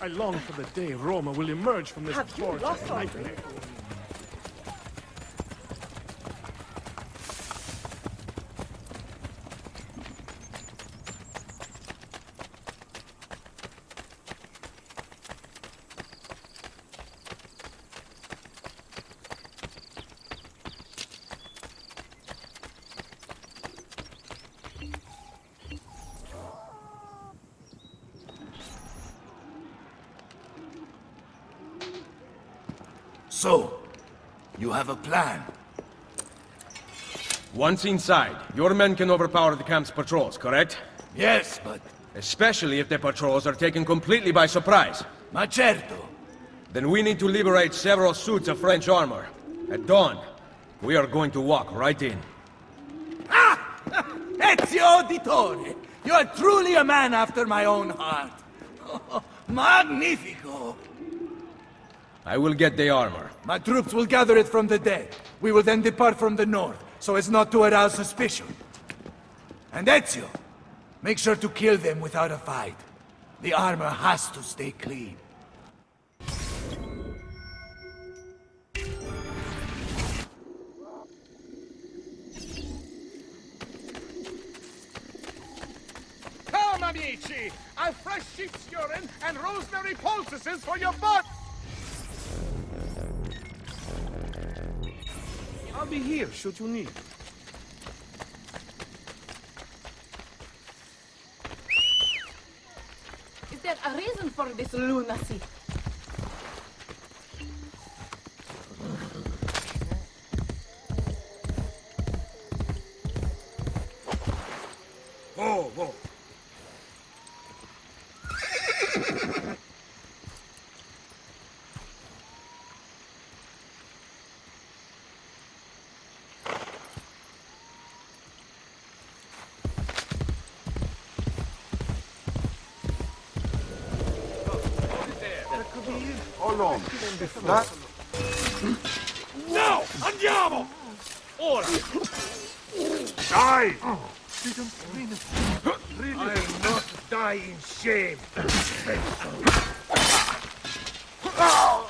I long for the day Roma will emerge from this Have you lost nightmare. So, you have a plan? Once inside, your men can overpower the camp's patrols, correct? Yes, but... Especially if the patrols are taken completely by surprise. Ma certo. Then we need to liberate several suits of French armor. At dawn, we are going to walk right in. Ah! Ezio Auditore! You are truly a man after my own heart. magnifico! I will get the armor. My troops will gather it from the dead. We will then depart from the north, so as not to arouse suspicion. And Ezio, make sure to kill them without a fight. The armor has to stay clean. Come, amici! I've fresh sheep's urine and rosemary poultices for your butt! I'll be here should you need. Is there a reason for this lunacy? No! Andiamo! Ora! Die! I'll not die in shame. What's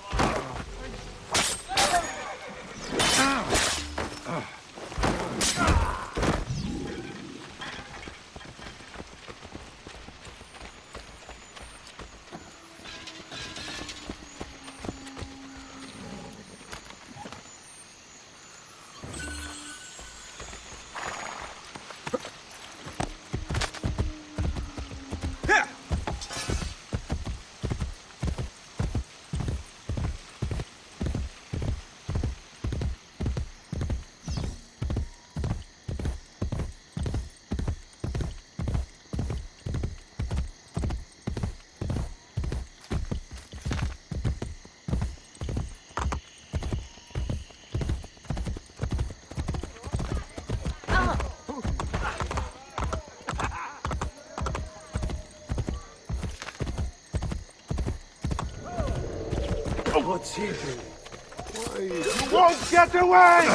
he doing? You won't get away!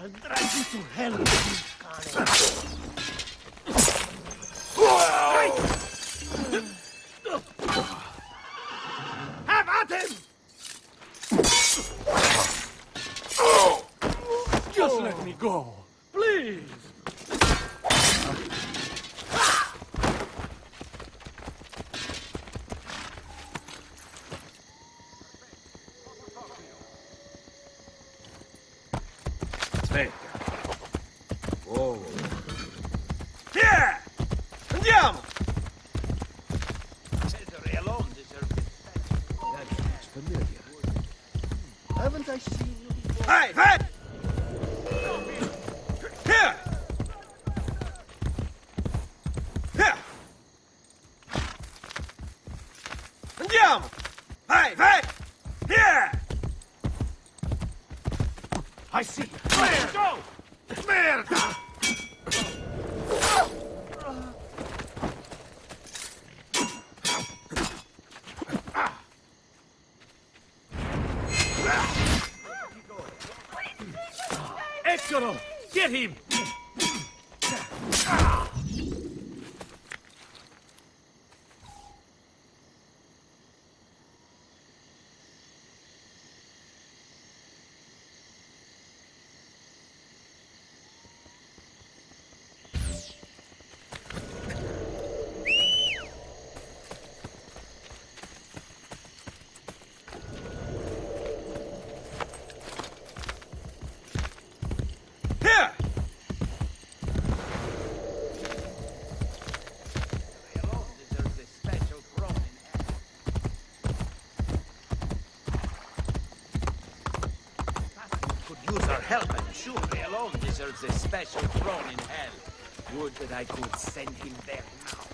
I'll drag you to hell with Have at him! Just let me go, Aspetta. Whoa. Here! Andiamo! Cesare alone deserves Haven't I seen you before? Hey, hey! Here! Here! Andiamo! Hey, hey! Here! I see. Where? Go! Merda! Eccolo! Get him! Alone deserves a special throne in hell. Would that I could send him there now.